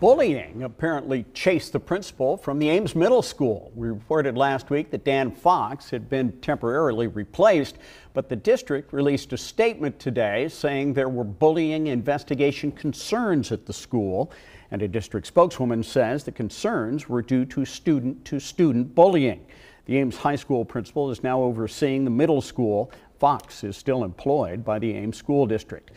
Bullying apparently chased the principal from the Ames Middle School. We reported last week that Dan Fox had been temporarily replaced, but the district released a statement today saying there were bullying investigation concerns at the school. And a district spokeswoman says the concerns were due to student to student bullying. The Ames High School principal is now overseeing the middle school. Fox is still employed by the Ames School District.